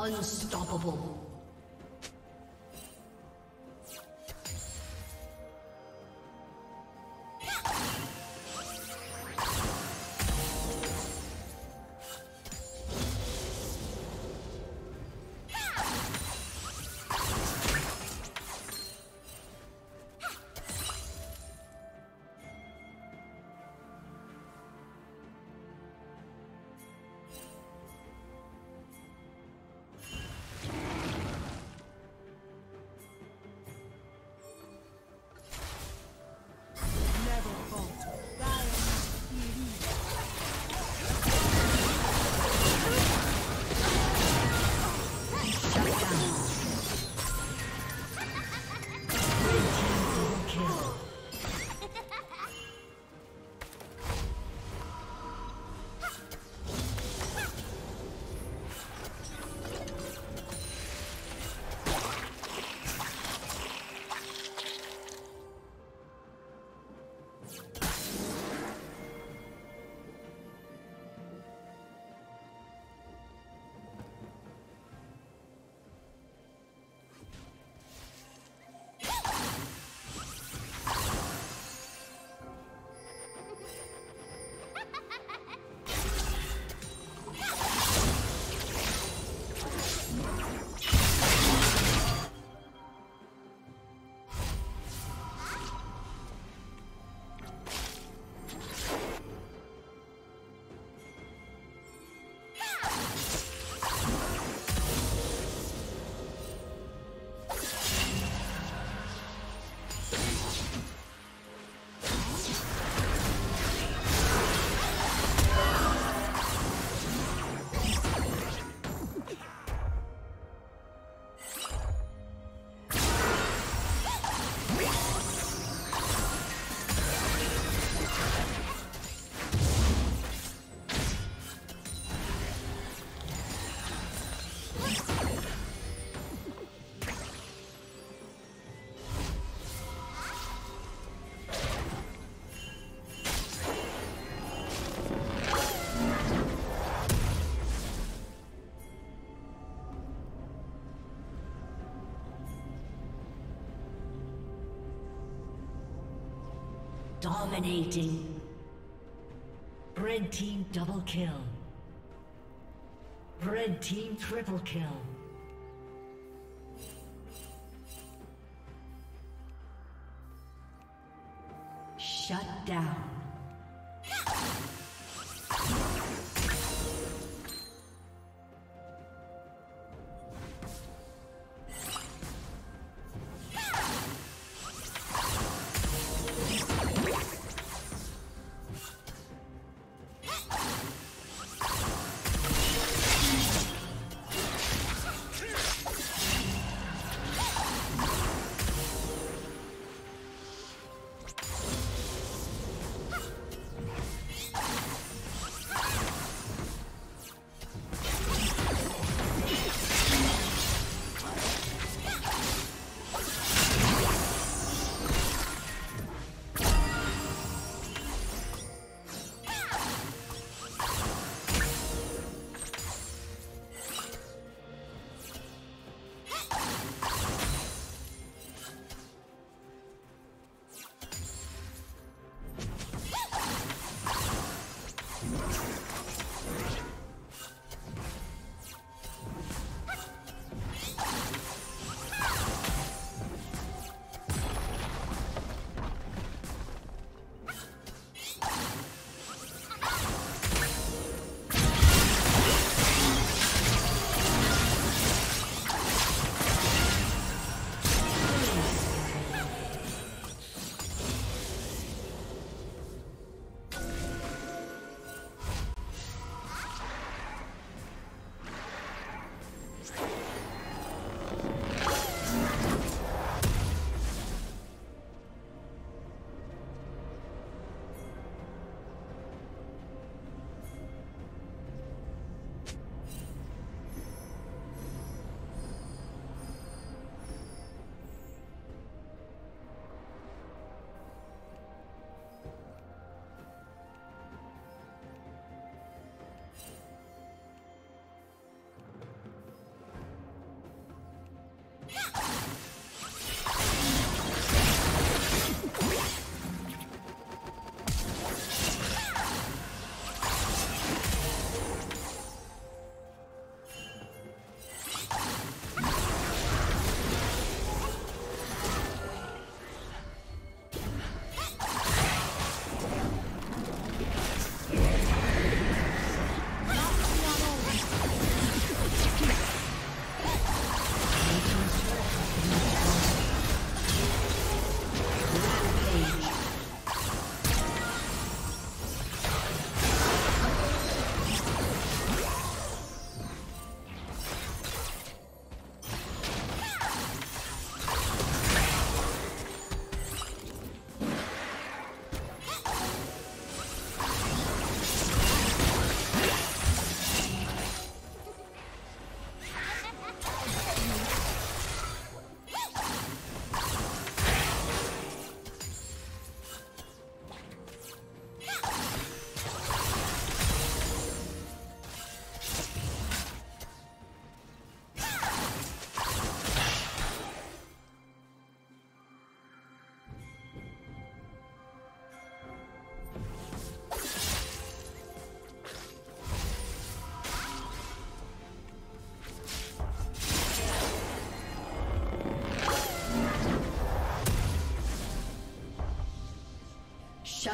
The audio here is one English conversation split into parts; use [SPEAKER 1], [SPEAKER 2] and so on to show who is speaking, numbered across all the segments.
[SPEAKER 1] Unstoppable. Dominating. Red team double kill. Red team triple kill. Shut down.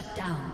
[SPEAKER 1] Shut down.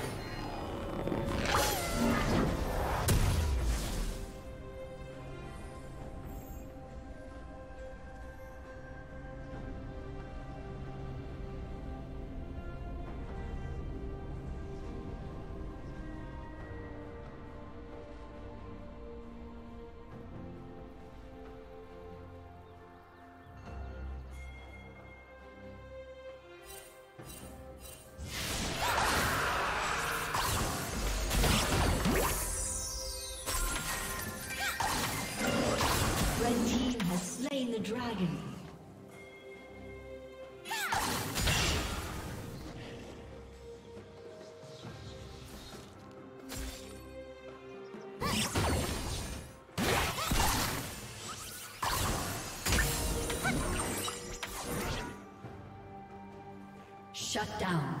[SPEAKER 1] Shut down.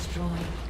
[SPEAKER 1] destroyed.